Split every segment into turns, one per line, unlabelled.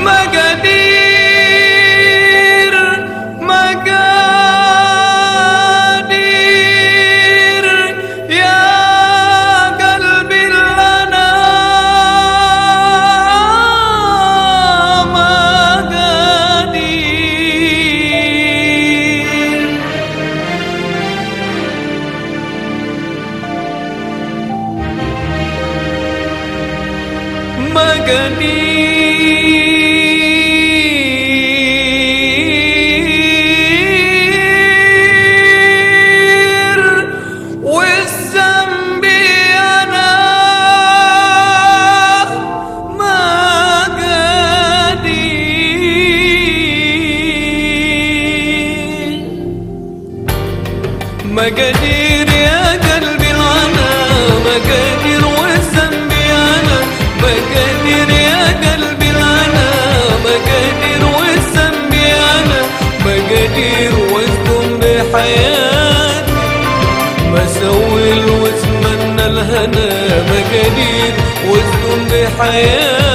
Magadir Magadir Ya kalbi lana Magadir. Magadir. واسكن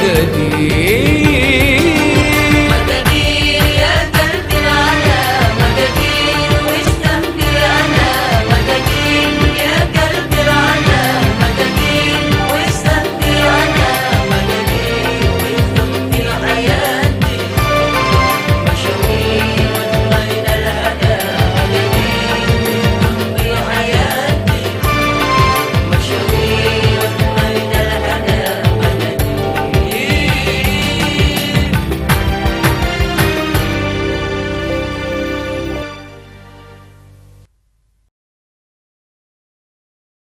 good year.